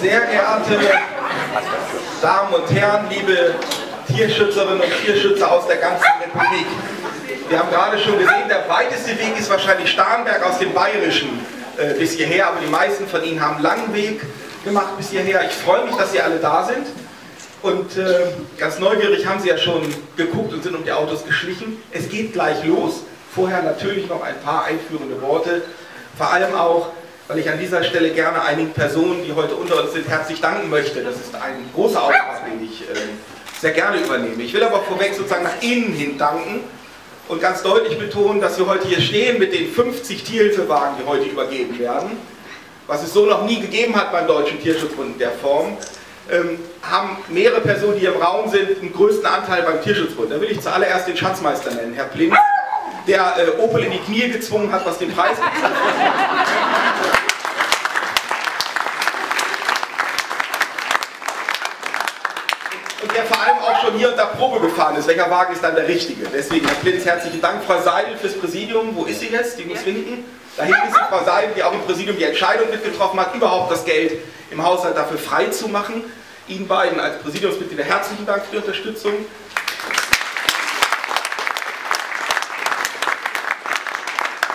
Sehr geehrte Damen und Herren, liebe Tierschützerinnen und Tierschützer aus der ganzen Republik. Wir haben gerade schon gesehen, der weiteste Weg ist wahrscheinlich Starnberg aus dem Bayerischen äh, bis hierher, aber die meisten von Ihnen haben einen langen Weg gemacht bis hierher. Ich freue mich, dass Sie alle da sind. Und äh, ganz neugierig haben Sie ja schon geguckt und sind um die Autos geschlichen. Es geht gleich los. Vorher natürlich noch ein paar einführende Worte. Vor allem auch, weil ich an dieser Stelle gerne einigen Personen, die heute unter uns sind, herzlich danken möchte. Das ist ein großer Auftrag, den ich äh, sehr gerne übernehme. Ich will aber vorweg sozusagen nach innen hin danken und ganz deutlich betonen, dass wir heute hier stehen mit den 50 Tierhilfewagen, die heute übergeben werden, was es so noch nie gegeben hat beim Deutschen Tierschutzbund in der Form, ähm, haben mehrere Personen, die hier im Raum sind, einen größten Anteil beim Tierschutzbund. Da will ich zuallererst den Schatzmeister nennen, Herr Plinz, der äh, Opel in die Knie gezwungen hat, was den Preis betrifft. und der vor allem auch schon hier unter Probe gefahren ist. Welcher Wagen ist dann der richtige? Deswegen, Herr Plinz, herzlichen Dank. Frau Seidel fürs Präsidium. Wo ist sie jetzt? Die muss winken. Da hinten ist Frau Seidel, die auch im Präsidium die Entscheidung mitgetroffen hat, überhaupt das Geld im Haushalt dafür frei zu machen. Ihnen beiden als Präsidiumsmitglieder herzlichen Dank für die Unterstützung.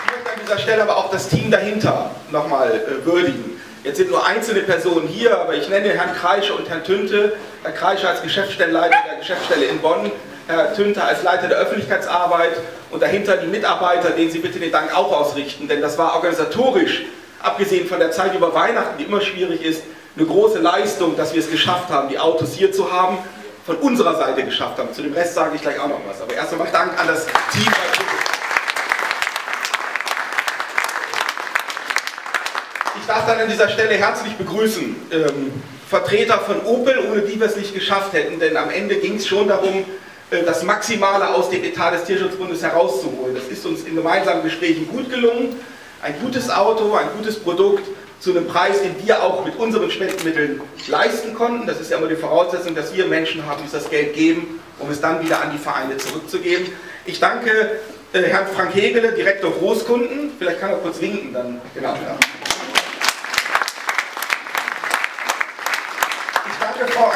Ich möchte an dieser Stelle aber auch das Team dahinter nochmal äh, würdigen. Jetzt sind nur einzelne Personen hier, aber ich nenne Herrn Kreische und Herrn Tünte. Herr Kreische als Geschäftsstellenleiter der Geschäftsstelle in Bonn, Herr Tünte als Leiter der Öffentlichkeitsarbeit und dahinter die Mitarbeiter, denen Sie bitte den Dank auch ausrichten, denn das war organisatorisch, abgesehen von der Zeit über Weihnachten, die immer schwierig ist, eine große Leistung, dass wir es geschafft haben, die Autos hier zu haben, von unserer Seite geschafft haben. Zu dem Rest sage ich gleich auch noch was. Aber erst einmal Dank an das Team. Ich darf dann an dieser Stelle herzlich begrüßen ähm, Vertreter von Opel, ohne die wir es nicht geschafft hätten, denn am Ende ging es schon darum, äh, das Maximale aus dem Etat des Tierschutzbundes herauszuholen. Das ist uns in gemeinsamen Gesprächen gut gelungen. Ein gutes Auto, ein gutes Produkt zu einem Preis, den wir auch mit unseren Spendenmitteln leisten konnten. Das ist ja immer die Voraussetzung, dass wir Menschen haben, die das Geld geben, um es dann wieder an die Vereine zurückzugeben. Ich danke äh, Herrn Frank Hegele, Direktor Großkunden. Vielleicht kann er kurz winken dann. Genau. Ja.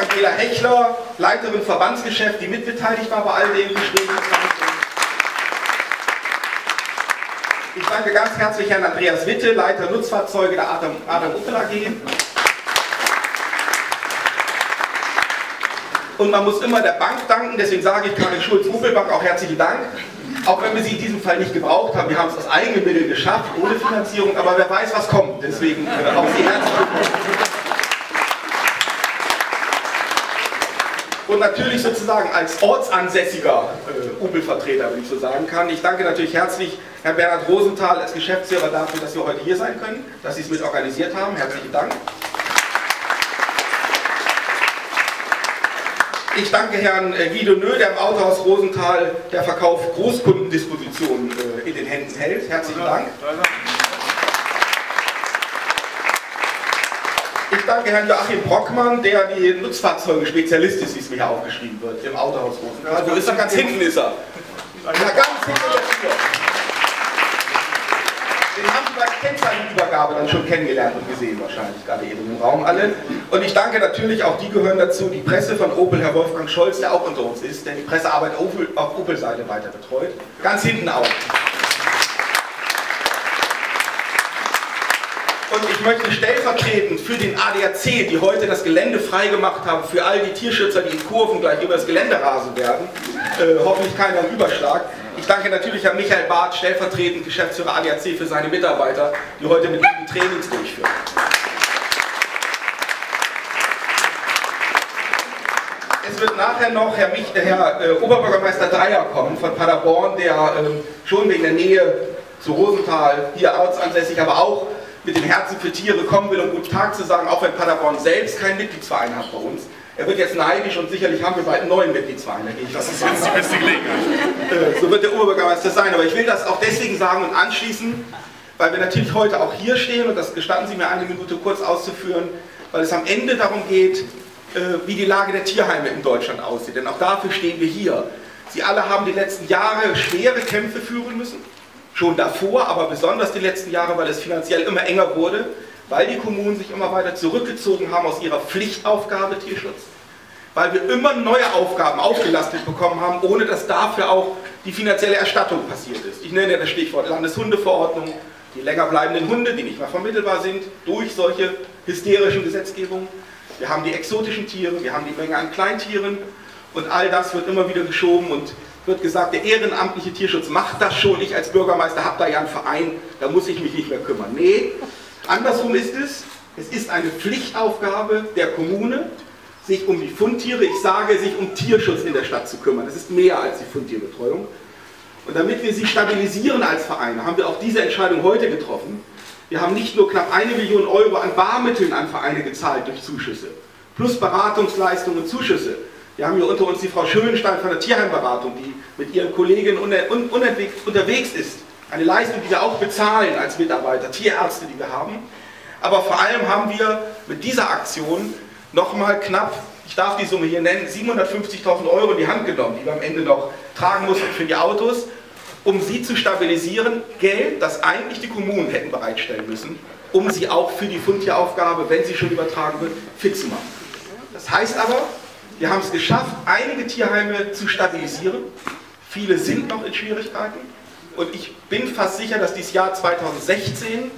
Ich Angela Hechler, Leiterin Verbandsgeschäft, die mitbeteiligt war bei all den Gesprächen. Ich danke ganz herzlich Herrn Andreas Witte, Leiter Nutzfahrzeuge der Adam, Adam Opel AG. Und man muss immer der Bank danken, deswegen sage ich Karin Schulz, Opelbank, auch herzlichen Dank. Auch wenn wir sie in diesem Fall nicht gebraucht haben, wir haben es aus eigenen Mitteln geschafft, ohne Finanzierung, aber wer weiß, was kommt. Deswegen äh, auch Sie herzlich willkommen. Und natürlich sozusagen als ortsansässiger äh, Opel-Vertreter, wenn ich so sagen kann. Ich danke natürlich herzlich Herrn Bernhard Rosenthal als Geschäftsführer dafür, dass wir heute hier sein können, dass Sie es mit organisiert haben. Herzlichen Dank. Ich danke Herrn äh, Guido Nö, der im Autohaus Rosenthal der Verkauf Großkundendispositionen äh, in den Händen hält. Herzlichen Dank. Ich danke Herrn Joachim Brockmann, der die Nutzfahrzeuge-Spezialist ist, wie es mir hier aufgeschrieben wird, im Autohaus Rosenthal. Wo ist er? Ganz hinten ist er. Ja, ganz hinten in der Tür. Den haben Sie bei der Kennzeichenübergabe dann schon kennengelernt und gesehen, wahrscheinlich gerade eben im Raum alle. Und ich danke natürlich, auch die gehören dazu, die Presse von Opel, Herr Wolfgang Scholz, der auch unter uns ist, der die Pressearbeit auf Opel-Seite weiter betreut. Ganz hinten auch. Und ich möchte stellvertretend für den ADAC, die heute das Gelände freigemacht haben, für all die Tierschützer, die in Kurven gleich über das Gelände rasen werden, äh, hoffentlich keiner Überschlag. Ich danke natürlich Herrn Michael Barth, stellvertretend Geschäftsführer ADAC, für seine Mitarbeiter, die heute mit ihm die Trainings durchführen. Es wird nachher noch Herr, Mich Herr äh, Oberbürgermeister Dreier kommen von Paderborn, der äh, schon wegen der Nähe zu Rosenthal hier ortsansässig, aber auch mit dem Herzen für Tiere kommen will, um guten Tag zu sagen, auch wenn Paderborn selbst keinen Mitgliedsverein hat bei uns. Er wird jetzt neidisch und sicherlich haben wir bald einen neuen Mitgliedsverein. Da gehe ich das ist jetzt die beste Gelegenheit. Äh, so wird der Oberbürgermeister sein. Aber ich will das auch deswegen sagen und anschließen, weil wir natürlich heute auch hier stehen und das gestatten Sie mir eine Minute kurz auszuführen, weil es am Ende darum geht, äh, wie die Lage der Tierheime in Deutschland aussieht. Denn auch dafür stehen wir hier. Sie alle haben die letzten Jahre schwere Kämpfe führen müssen schon davor, aber besonders die letzten Jahre, weil es finanziell immer enger wurde, weil die Kommunen sich immer weiter zurückgezogen haben aus ihrer Pflichtaufgabe Tierschutz, weil wir immer neue Aufgaben aufgelastet bekommen haben, ohne dass dafür auch die finanzielle Erstattung passiert ist. Ich nenne das Stichwort Landeshundeverordnung, die länger bleibenden Hunde, die nicht mehr vermittelbar sind durch solche hysterischen Gesetzgebungen. Wir haben die exotischen Tiere, wir haben die Menge an Kleintieren und all das wird immer wieder geschoben und wird gesagt, der ehrenamtliche Tierschutz macht das schon, ich als Bürgermeister habe da ja einen Verein, da muss ich mich nicht mehr kümmern. Nee, andersrum ist es, es ist eine Pflichtaufgabe der Kommune, sich um die Fundtiere, ich sage, sich um Tierschutz in der Stadt zu kümmern. Das ist mehr als die Fundtierbetreuung. Und damit wir sie stabilisieren als Vereine, haben wir auch diese Entscheidung heute getroffen. Wir haben nicht nur knapp eine Million Euro an Barmitteln an Vereine gezahlt durch Zuschüsse, plus Beratungsleistungen und Zuschüsse. Wir haben hier unter uns die Frau Schönstein von der Tierheimberatung, die mit ihren Kolleginnen unterwegs ist. Eine Leistung, die wir auch bezahlen als Mitarbeiter, Tierärzte, die wir haben. Aber vor allem haben wir mit dieser Aktion nochmal knapp, ich darf die Summe hier nennen, 750.000 Euro in die Hand genommen, die wir am Ende noch tragen mussten für die Autos, um sie zu stabilisieren. Geld, das eigentlich die Kommunen hätten bereitstellen müssen, um sie auch für die Fundtieraufgabe, wenn sie schon übertragen wird, fit zu machen. Das heißt aber, wir haben es geschafft, einige Tierheime zu stabilisieren. Viele sind noch in Schwierigkeiten. Und ich bin fast sicher, dass dieses Jahr 2016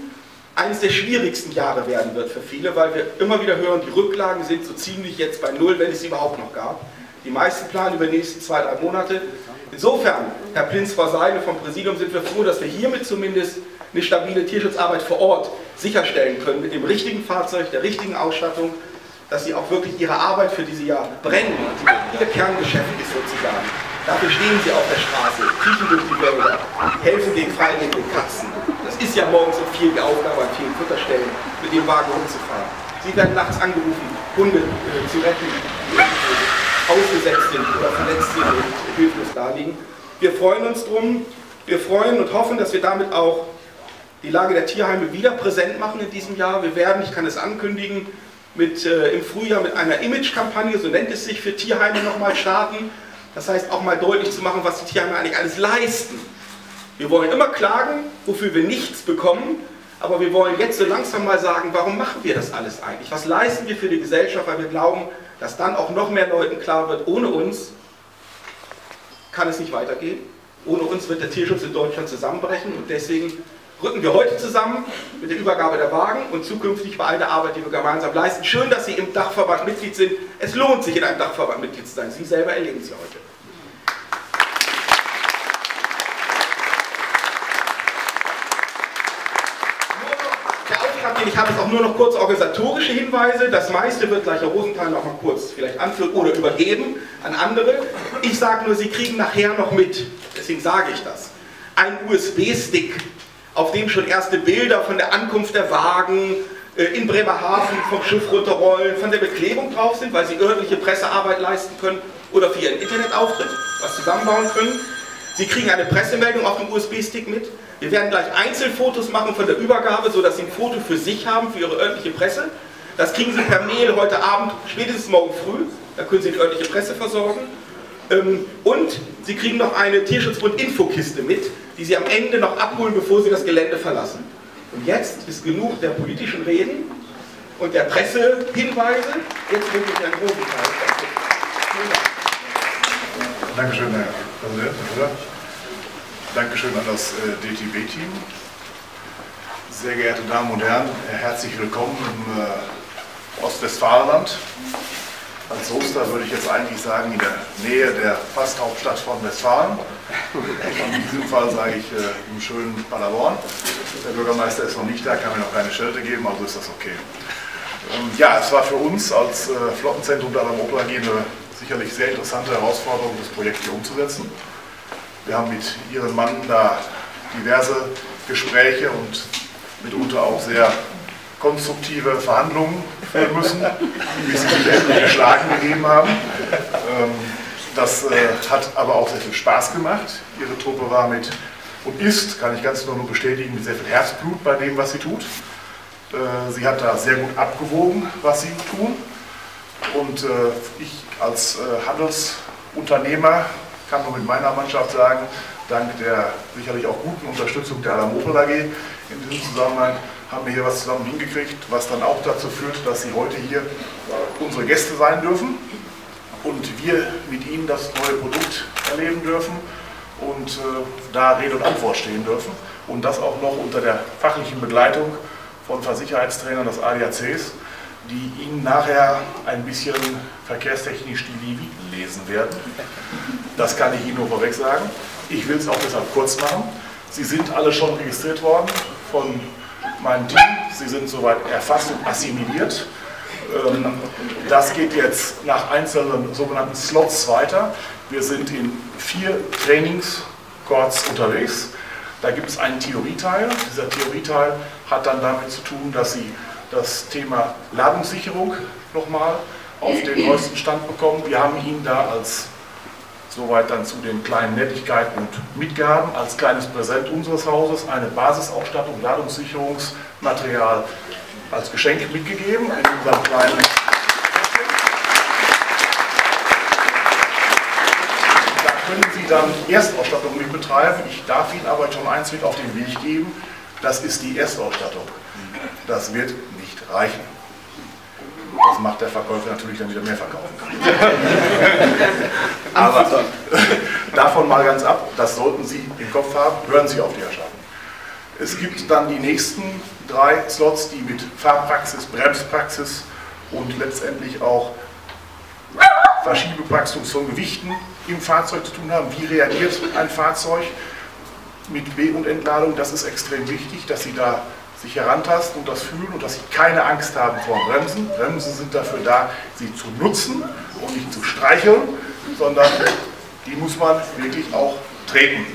eines der schwierigsten Jahre werden wird für viele, weil wir immer wieder hören, die Rücklagen sind so ziemlich jetzt bei Null, wenn es sie überhaupt noch gab. Die meisten planen über die nächsten zwei, drei Monate. Insofern, Herr Plinz, Frau Seile vom Präsidium, sind wir froh, dass wir hiermit zumindest eine stabile Tierschutzarbeit vor Ort sicherstellen können, mit dem richtigen Fahrzeug, der richtigen Ausstattung, dass sie auch wirklich ihre Arbeit, für die sie ja brennen, ihr Kerngeschäft ist sozusagen. Dafür stehen sie auf der Straße, kriechen durch die Wälder, helfen den freilebenden Katzen. Das ist ja morgens um viel die Aufgabe an vielen Futterstellen, mit dem Wagen rumzufahren. Sie werden nachts angerufen, Hunde äh, zu retten, ausgesetzt sind oder verletzt sind und hilflos da liegen. Wir freuen uns drum, wir freuen und hoffen, dass wir damit auch die Lage der Tierheime wieder präsent machen in diesem Jahr. Wir werden, ich kann es ankündigen, mit, äh, im Frühjahr mit einer Image-Kampagne, so nennt es sich, für Tierheime nochmal starten. Das heißt auch mal deutlich zu machen, was die Tierheime eigentlich alles leisten. Wir wollen immer klagen, wofür wir nichts bekommen, aber wir wollen jetzt so langsam mal sagen, warum machen wir das alles eigentlich? Was leisten wir für die Gesellschaft, weil wir glauben, dass dann auch noch mehr Leuten klar wird, ohne uns kann es nicht weitergehen. Ohne uns wird der Tierschutz in Deutschland zusammenbrechen und deswegen rücken wir heute zusammen mit der Übergabe der Wagen und zukünftig bei all der Arbeit, die wir gemeinsam leisten. Schön, dass Sie im Dachverband Mitglied sind. Es lohnt sich, in einem Dachverband Mitglied zu sein. Sie selber erleben es ja heute. Ich habe jetzt auch nur noch kurz organisatorische Hinweise. Das meiste wird gleich Herr Rosenthal noch mal kurz vielleicht anführen oder übergeben an andere. Ich sage nur, Sie kriegen nachher noch mit, deswegen sage ich das, ein USB-Stick, auf dem schon erste Bilder von der Ankunft der Wagen äh, in Bremerhaven vom Schiff runterrollen, von der Beklebung drauf sind, weil Sie örtliche Pressearbeit leisten können oder für Ihren Internetauftritt was zusammenbauen können. Sie kriegen eine Pressemeldung auf dem USB-Stick mit. Wir werden gleich Einzelfotos machen von der Übergabe, sodass Sie ein Foto für sich haben, für Ihre örtliche Presse. Das kriegen Sie per Mail heute Abend, spätestens morgen früh. Da können Sie die örtliche Presse versorgen. Ähm, und Sie kriegen noch eine Tierschutzbund-Infokiste mit, die Sie am Ende noch abholen, bevor Sie das Gelände verlassen. Und jetzt ist genug der politischen Reden und der Pressehinweise. Jetzt wirklich ein großen Teil. Dankeschön, Herr Präsident. Dankeschön an das äh, DTB-Team. Sehr geehrte Damen und Herren, herzlich willkommen im äh, Ostwestfalenland. Als Soester würde ich jetzt eigentlich sagen, in der Nähe der fast Hauptstadt von Westfalen. in diesem Fall sage ich äh, im schönen Paderborn. Der Bürgermeister ist noch nicht da, kann mir noch keine Schelte geben, also ist das okay. Ähm, ja, es war für uns als äh, Flottenzentrum der Alamopel AG eine sicherlich sehr interessante Herausforderung, das Projekt hier umzusetzen. Wir haben mit Ihren Mann da diverse Gespräche und mitunter auch sehr konstruktive Verhandlungen führen müssen, bis sie sich endlich geschlagen gegeben haben. Ähm, das äh, hat aber auch sehr viel Spaß gemacht. Ihre Truppe war mit und ist, kann ich ganz nur bestätigen, mit sehr viel Herzblut bei dem, was sie tut. Äh, sie hat da sehr gut abgewogen, was sie tun. Und äh, ich als Handelsunternehmer kann nur mit meiner Mannschaft sagen, dank der sicherlich auch guten Unterstützung der Alamopel AG in diesem Zusammenhang, haben wir hier was zusammen hingekriegt, was dann auch dazu führt, dass Sie heute hier unsere Gäste sein dürfen und wir mit Ihnen das neue Produkt erleben dürfen und äh, da Rede und Antwort stehen dürfen und das auch noch unter der fachlichen Begleitung von Versicherheitstrainern des ADACs, die Ihnen nachher ein bisschen verkehrstechnisch die Leviten lesen werden. Das kann ich Ihnen nur vorweg sagen. Ich will es auch deshalb kurz machen. Sie sind alle schon registriert worden von meinem Team. Sie sind soweit erfasst und assimiliert. Ähm, das geht jetzt nach einzelnen sogenannten Slots weiter. Wir sind in vier Trainingscourts unterwegs. Da gibt es einen Theorieteil. Dieser Theorieteil hat dann damit zu tun, dass Sie das Thema Ladungssicherung nochmal auf den neuesten Stand bekommen. Wir haben Ihnen da als soweit dann zu den kleinen Nettigkeiten und Mitgaben als kleines Präsent unseres Hauses eine Basisausstattung, Ladungssicherungsmaterial als Geschenk mitgegeben in unserem kleinen Da können Sie dann Erstausstattung mit betreiben. Ich darf Ihnen aber schon eins mit auf den Weg geben. Das ist die Erstausstattung. Das wird nicht reichen. Das macht der Verkäufer natürlich dann wieder mehr verkaufen kann. Aber davon mal ganz ab, das sollten Sie im Kopf haben, hören Sie auf die Herrschaften. Es gibt dann die nächsten drei Slots, die mit Fahrpraxis, Bremspraxis und letztendlich auch Verschiebepraxis von Gewichten im Fahrzeug zu tun haben. Wie reagiert ein Fahrzeug mit B- und Entladung? Das ist extrem wichtig, dass Sie da sich herantasten und das fühlen und dass sie keine Angst haben vor Bremsen. Bremsen sind dafür da, sie zu nutzen und nicht zu streicheln, sondern die muss man wirklich auch treten.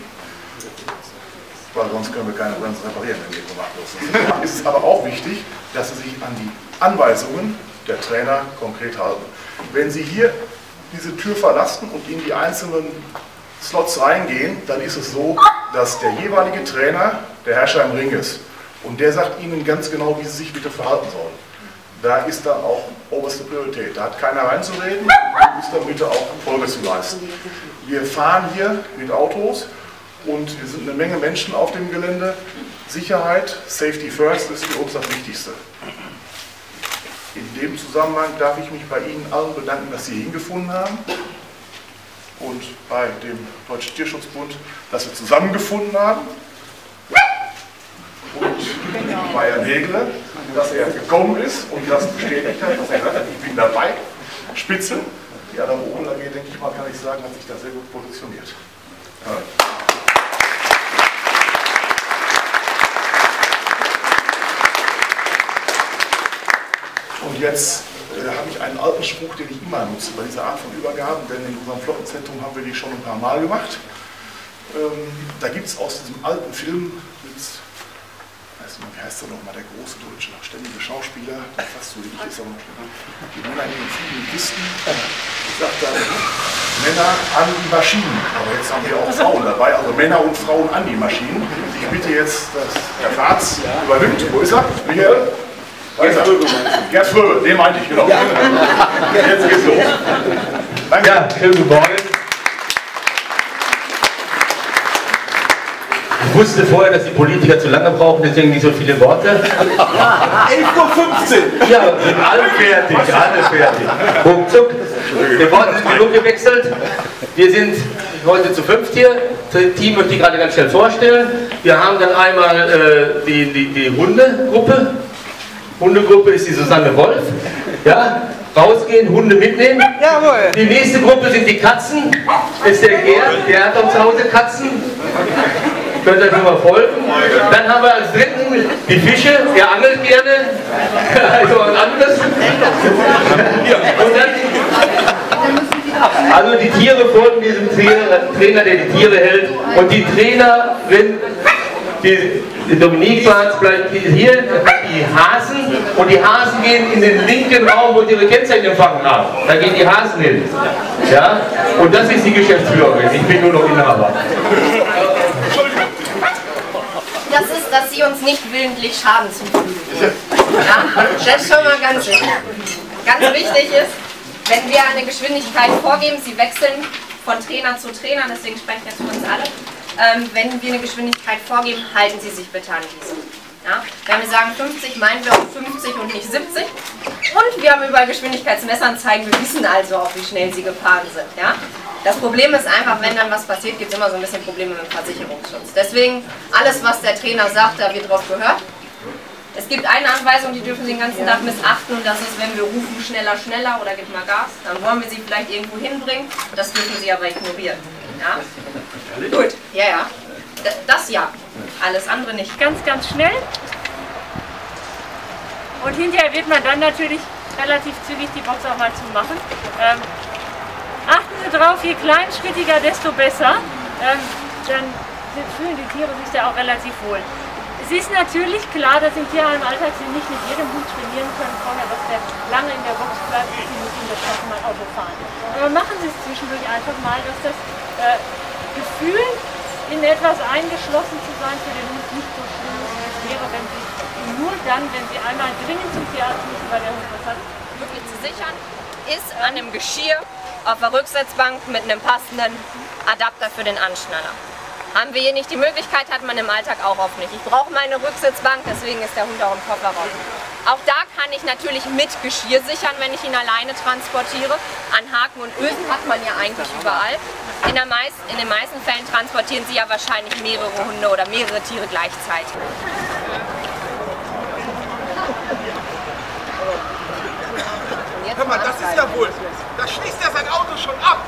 Weil sonst können wir keine Bremsen reparieren, wenn die gemachtlos sind. Es ist aber auch wichtig, dass Sie sich an die Anweisungen der Trainer konkret halten. Wenn Sie hier diese Tür verlassen und in die einzelnen Slots reingehen, dann ist es so, dass der jeweilige Trainer der Herrscher im Ring ist. Und der sagt Ihnen ganz genau, wie Sie sich bitte verhalten sollen. Da ist dann auch oberste Priorität. Da hat keiner reinzureden und ist dann bitte auch Folge zu leisten. Wir fahren hier mit Autos und wir sind eine Menge Menschen auf dem Gelände. Sicherheit, Safety First ist für uns das Wichtigste. In dem Zusammenhang darf ich mich bei Ihnen allen bedanken, dass Sie hingefunden haben und bei dem Deutschen Tierschutzbund, dass wir zusammengefunden haben Herrn Hegele, dass er gekommen ist und das bestätigt hat, dass er gesagt hat, ich bin dabei. Spitze. Die Adam Ohl AG, denke ich mal, kann ich sagen, hat sich da sehr gut positioniert. Ja. Und jetzt äh, habe ich einen alten Spruch, den ich immer nutze bei dieser Art von Übergaben, denn in unserem Flottenzentrum haben wir die schon ein paar Mal gemacht. Ähm, da gibt es aus diesem alten Film mit wie heißt er nochmal, der große deutsche ständige Schauspieler, der fast so wie ich ist, aber die Männer in den vielen Kisten, sagt dann, Männer an die Maschinen. Aber jetzt haben wir auch Frauen dabei, also Männer und Frauen an die Maschinen. Ich bitte jetzt, dass Herr Ratz übernimmt. Wo ist er? Michael? Gerd Fröbe. Gerd Fröbe, den meinte ich, genau. Ja. Jetzt geht's los. Danke. Ja, schönen guten Morgen. Ich wusste vorher, dass die Politiker zu lange brauchen, deswegen nicht so viele Worte. 11.15 Uhr! Ja, sind alle fertig, alle fertig. Ruckzuck. Wir Worte sind genug gewechselt. Wir sind heute zu fünft hier. Das Team möchte ich gerade ganz schnell vorstellen. Wir haben dann einmal äh, die, die, die Hundegruppe. Hundegruppe ist die Susanne Wolf. Ja, rausgehen, Hunde mitnehmen. Jawohl. Die nächste Gruppe sind die Katzen. Das ist der Gerd, der hat auch zu Hause Katzen. Könnt ihr schon folgen? Dann haben wir als dritten die Fische, er angelt gerne, also was anderes. Also die Tiere folgen diesem Trainer, der die Tiere hält. Und die Trainerin, die, die Dominique Barnes bleibt hier, die Hasen und die Hasen gehen in den linken Raum, wo sie ihre Kennzeichen empfangen haben. Da gehen die Hasen hin. Ja? Und das ist die Geschäftsführerin. Ich bin nur noch Inhaber das sie uns nicht willentlich Schaden zufügen. Ja? Das ist schon mal ganz wichtig. Ganz wichtig ist, wenn wir eine Geschwindigkeit vorgeben, sie wechseln von Trainer zu Trainer, deswegen sprechen jetzt für uns alle, ähm, wenn wir eine Geschwindigkeit vorgeben, halten Sie sich bitte an diese. Ja? Wenn wir sagen 50, meinen wir auch 50 und nicht 70. Und wir haben überall Geschwindigkeitsmessern zeigen, wir wissen also auch, wie schnell sie gefahren sind. Ja? Das Problem ist einfach, wenn dann was passiert, gibt es immer so ein bisschen Probleme mit dem Versicherungsschutz. Deswegen, alles, was der Trainer sagt, da wird drauf gehört. Es gibt eine Anweisung, die dürfen Sie den ganzen Tag missachten und das ist, wenn wir rufen, schneller, schneller oder gib mal Gas, dann wollen wir Sie vielleicht irgendwo hinbringen, das dürfen Sie aber ignorieren. Ja? Gut, ja, ja. Das ja, alles andere nicht. Ganz, ganz schnell. Und hinterher wird man dann natürlich relativ zügig die Box auch mal zu machen. Ähm, achten Sie drauf, je kleinschrittiger, desto besser. Ähm, dann fühlen die Tiere sich da auch relativ wohl. Es ist natürlich klar, dass im Tierheim-Alltag Sie nicht mit jedem Hund trainieren können, vorher, dass der lange in der Box bleibt und Sie mit ihm das erste Mal Auto fahren. Aber machen Sie es zwischendurch einfach mal, dass das äh, Gefühl, in etwas eingeschlossen zu sein, für den Hund nicht so schlimm ist, wie es wäre, wenn Sie nur dann, wenn Sie einmal dringend zum Tierarzt müssen, weil der Hund was hat, Wirklich zu sichern ist an einem Geschirr auf der Rücksitzbank mit einem passenden Adapter für den Anschnaller. Haben wir hier nicht die Möglichkeit, hat man im Alltag auch oft nicht. Ich brauche meine Rücksitzbank, deswegen ist der Hund auch im Kofferraum. Auch da kann ich natürlich mit Geschirr sichern, wenn ich ihn alleine transportiere. An Haken und Ösen hat man ja eigentlich überall. In, meist, in den meisten Fällen transportieren sie ja wahrscheinlich mehrere Hunde oder mehrere Tiere gleichzeitig. Hör mal, das ist ja wohl. Da schließt sein Auto schon ab.